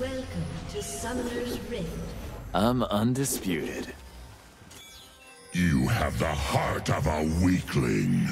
Welcome to Summoner's Rift. I'm undisputed. You have the heart of a weakling.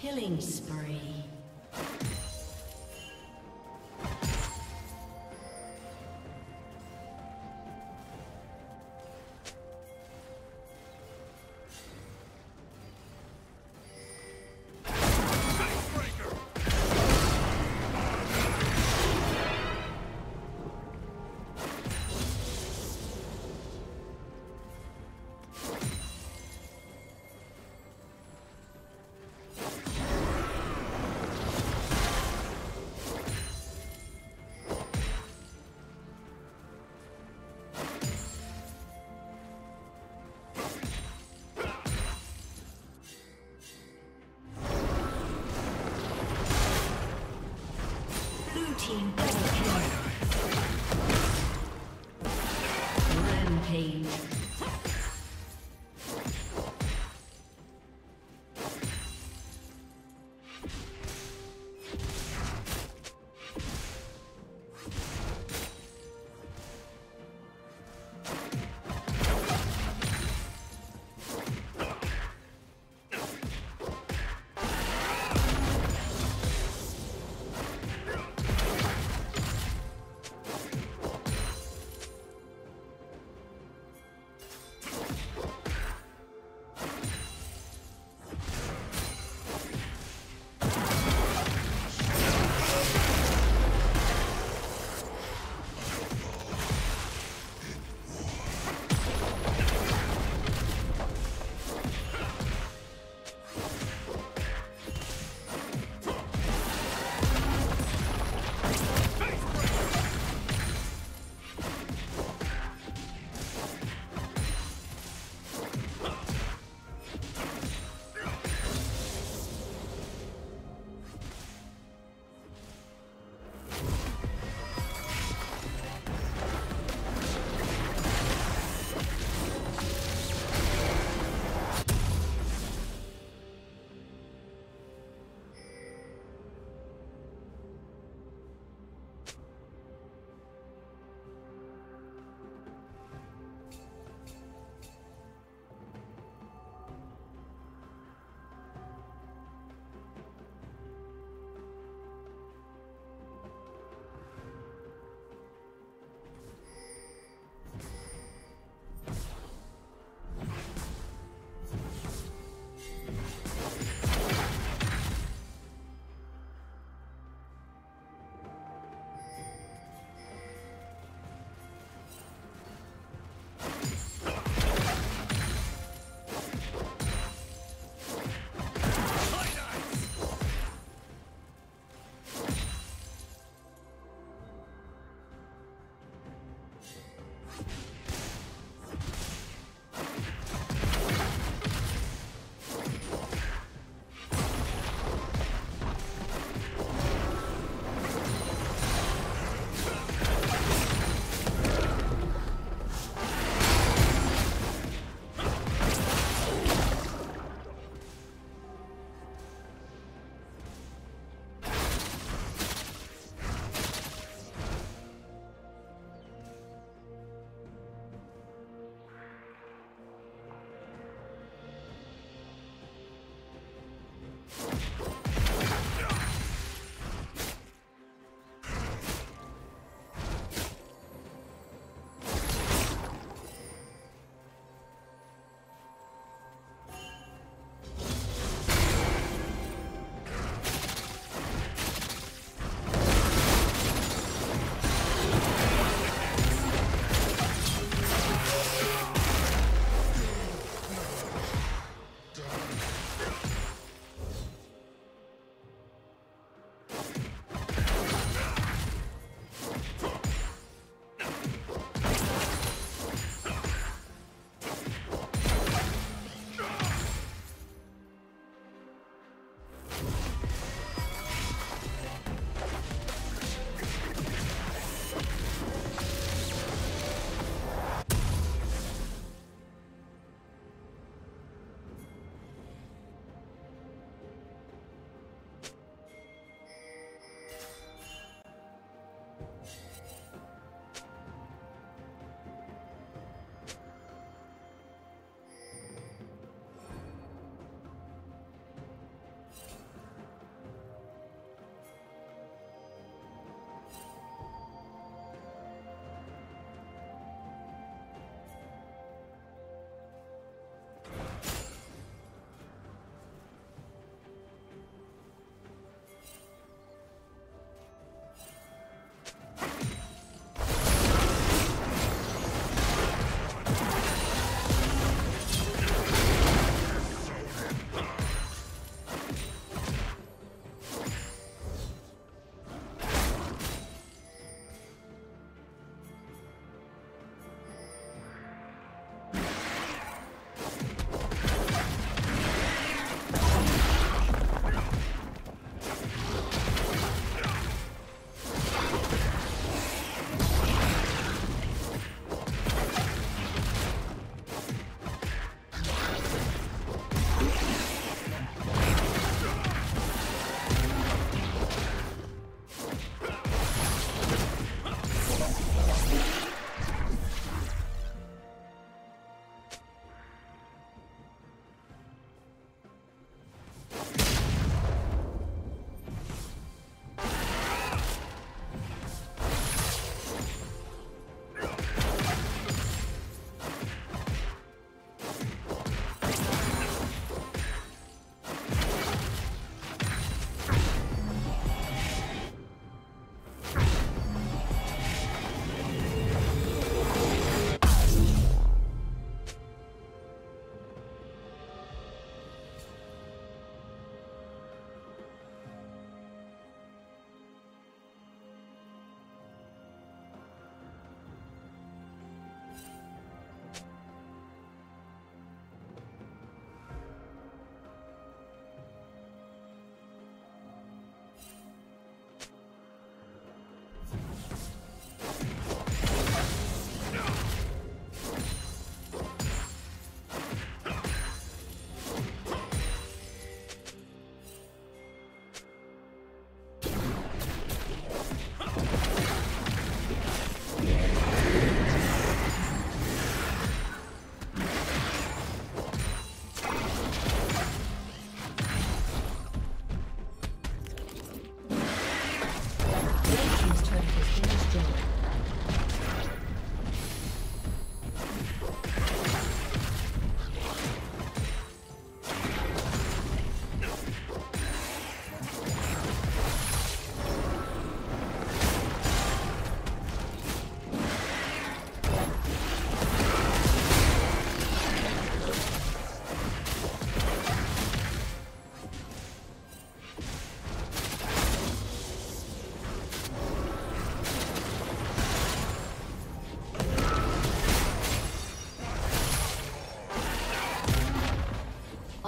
Killing spree.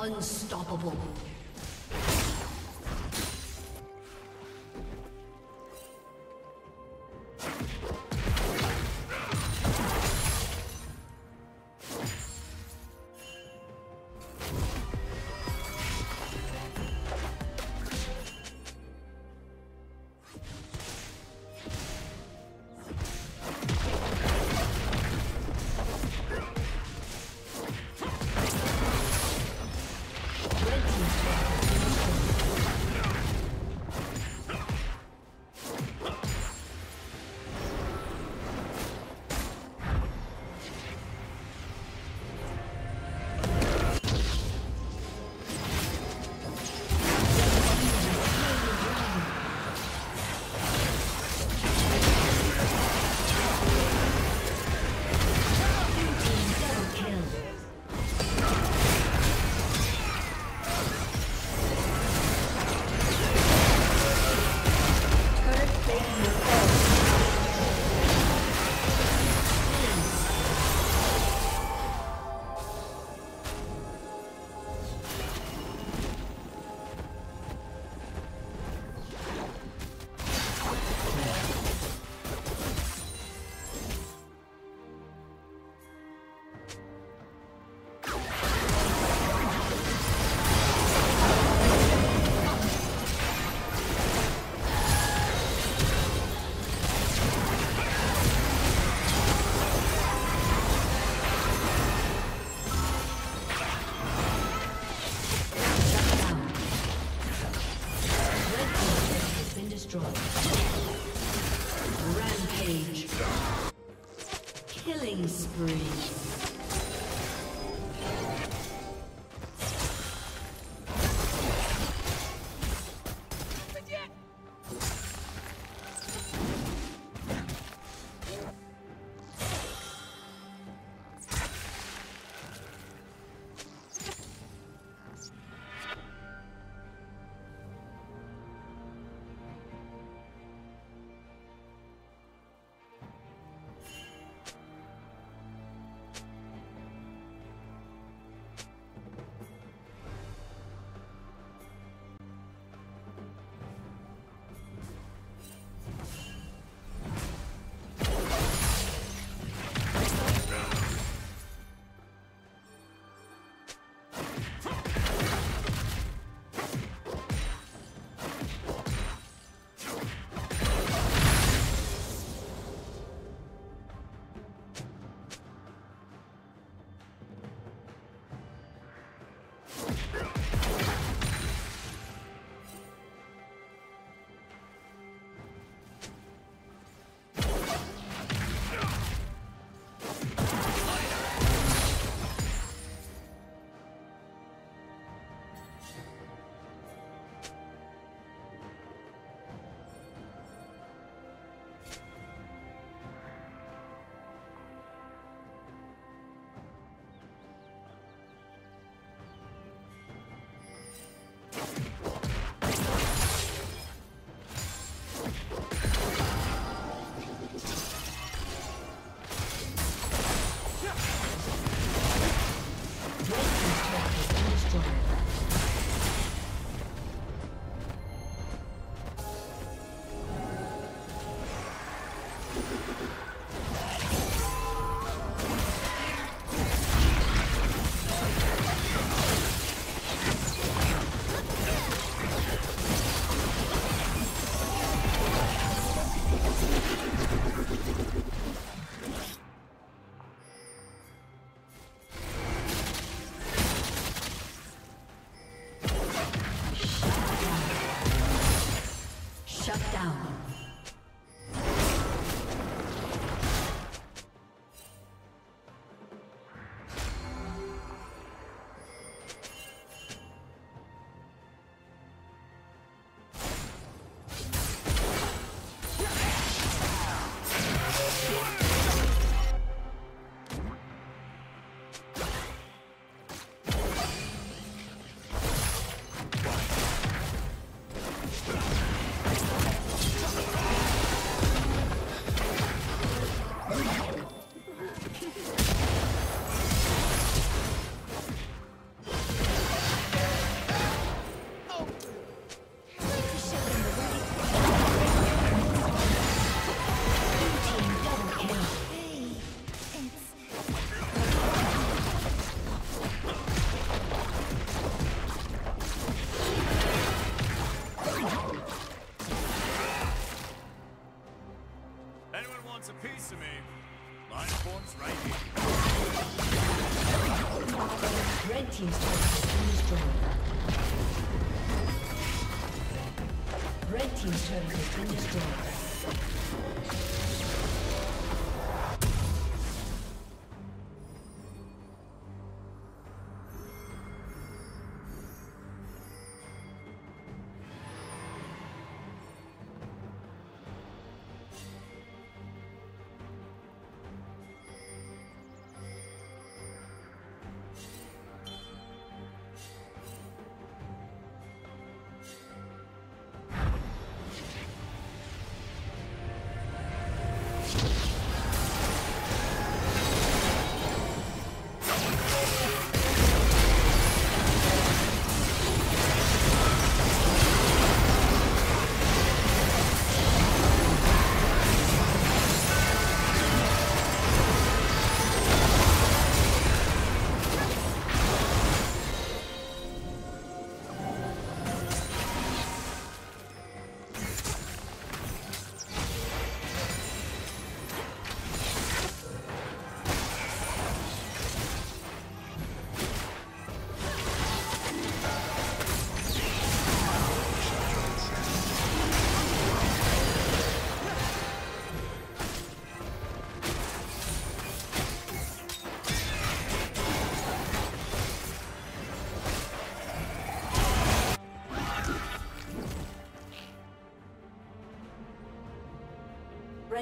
Unstoppable.